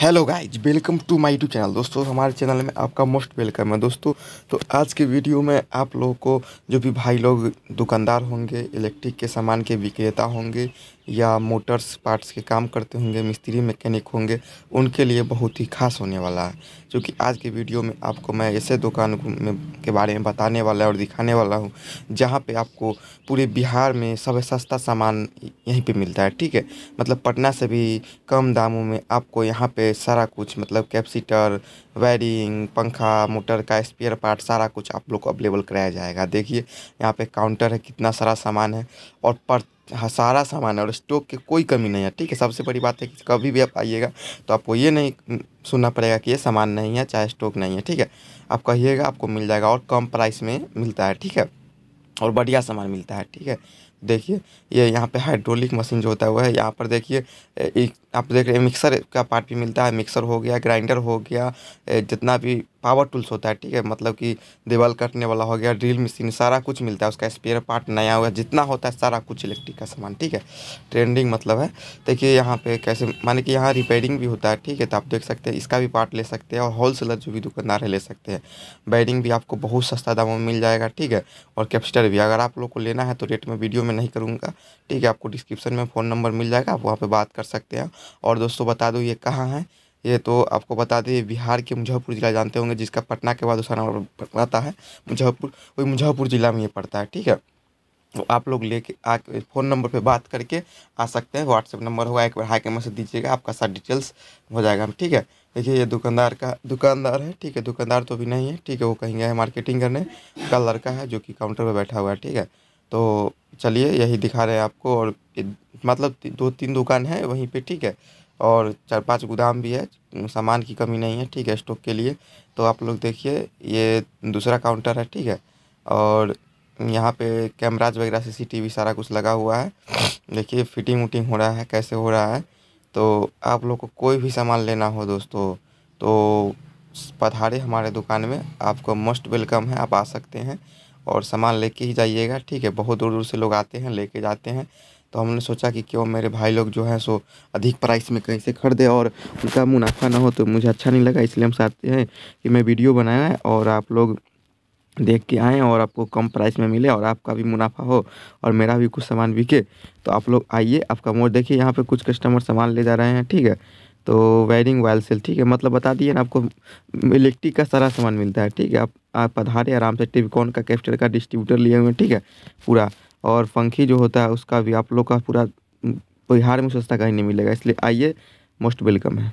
Hello guys welcome to my YouTube channel दोस्तों, हमारे channel में आपका मोस्ट वेलकम है दोस्तों। तो आज के वीडियो में आप लोगों को, जो भी भाई लोग दुकानदार होंगे इलेक्ट्रिक के सामान के विक्रेता होंगे या मोटर्स पार्ट्स के काम करते होंगे, मिस्त्री मैकेनिक होंगे, उनके लिए बहुत ही खास होने वाला है। क्योंकि आज के वीडियो में आपको मैं ऐसे दुकान के बारे में बताने वाला और दिखाने वाला हूँ, जहाँ पे आपको पूरे बिहार में सबसे सस्ता सामान यहीं पे मिलता है, ठीक है? मतलब पटना से भी कम दामों में आपको यहाँ पे सारा कुछ मतलब कैपेसिटर वायरिंग पंखा मोटर का स्पेयर पार्ट सारा कुछ आप लोग को अवेलेबल कराया जाएगा। देखिए, यहाँ पे काउंटर है, कितना सारा सामान है और पर सारा सामान है और स्टॉक की कोई कमी नहीं है, ठीक है? सबसे बड़ी बात है कि कभी भी आप आइएगा तो आपको ये नहीं सुनना पड़ेगा कि ये सामान नहीं है, चाहे स्टॉक नहीं है, ठीक है? आप कहिएगा आपको मिल जाएगा और कम प्राइस में मिलता है, ठीक है? और बढ़िया सामान मिलता है, ठीक है? देखिए, ये यहाँ पे हाइड्रोलिक मशीन जो होता है, वो है। यहाँ पर देखिए एक, आप देख रहे हैं, मिक्सर का पार्ट भी मिलता है। मिक्सर हो गया, ग्राइंडर हो गया जितना भी पावर टूल्स होता है, ठीक है? मतलब कि दीवार कटने वाला हो गया, ड्रिल मशीन, सारा कुछ मिलता है, उसका स्पेयर पार्ट नया हुआ, जितना होता है सारा कुछ इलेक्ट्रिक का सामान, ठीक है? ट्रेंडिंग मतलब है। देखिए यहाँ पे कैसे, माने कि यहाँ रिपेयरिंग भी होता है, ठीक है? तो आप देख सकते हैं, इसका भी पार्ट ले सकते हैं और होलसेलर जो भी दुकानदार है, ले सकते हैं। बैरिंग भी आपको बहुत सस्ता दामों में मिल जाएगा, ठीक है? और कैप्स्टर भी, अगर आप लोग को लेना है तो रेट में वीडियो में नहीं करूँगा, ठीक है? आपको डिस्क्रिप्शन में फ़ोन नंबर मिल जाएगा, आप वहाँ पर बात कर सकते हैं। और दोस्तों, बता दो ये कहाँ है? ये तो आपको बता दें, बिहार के मुजफ्फरपुर ज़िला जानते होंगे, जिसका पटना के बाद दूसरा नंबर आता है। मुजफ्फरपुर, वही मुजफ्फरपुर ज़िला में ये पड़ता है, ठीक है? तो आप लोग लेके आ, फ़ोन नंबर पे बात करके आ सकते हैं। व्हाट्सएप नंबर होगा, एक बार हाई के मैसेज दीजिएगा, आपका सारा डिटेल्स हो जाएगा। ठीक है? देखिए, ये दुकानदार का, दुकानदार है, ठीक है? दुकानदार तो भी नहीं है, ठीक है? वो कहीं गए मार्केटिंग करने। का लड़का है जो कि काउंटर पर बैठा हुआ है, ठीक है? तो चलिए, यही दिखा रहे हैं आपको और मतलब दो तीन दुकान है वहीं पे, ठीक है? और चार पाँच गोदाम भी है, सामान की कमी नहीं है, ठीक है, स्टॉक के लिए। तो आप लोग देखिए, ये दूसरा काउंटर है, ठीक है? और यहाँ पे कैमराज वगैरह, सीसीटीवी सारा कुछ लगा हुआ है। देखिए, फिटिंग उटिंग हो रहा है, कैसे हो रहा है? तो आप लोग को कोई भी सामान लेना हो दोस्तों तो पधारे हमारे दुकान में। आपको मोस्ट वेलकम है, आप आ सकते हैं। और सामान लेके ही जाइएगा, ठीक है? बहुत दूर दूर से लोग आते हैं, लेके जाते हैं। तो हमने सोचा कि क्यों मेरे भाई लोग जो हैं सो अधिक प्राइस में कहीं से खरीदे और उनका मुनाफा ना हो तो मुझे अच्छा नहीं लगा, इसलिए हम चाहते हैं कि मैं वीडियो बनाया और आप लोग देख के आएँ और आपको कम प्राइस में मिले और आपका भी मुनाफा हो और मेरा भी कुछ सामान बिके। तो आप लोग आइए, आपका मोड देखिए, यहाँ पे कुछ कस्टमर सामान ले जा रहे हैं, ठीक है? तो वायरिंग वायल सेल, ठीक है? मतलब बता दिए ना, आपको इलेक्ट्रिक का सारा सामान मिलता है, ठीक है? आप आप पधारे, आराम से टिविकॉन का कैप्चर का डिस्ट्रीब्यूटर लिए हुए ठीक है? पूरा। और पंखी जो होता है, उसका भी आप लोग का पूरा बिहार में सस्ता कहीं नहीं मिलेगा, इसलिए आइए, मोस्ट वेलकम है।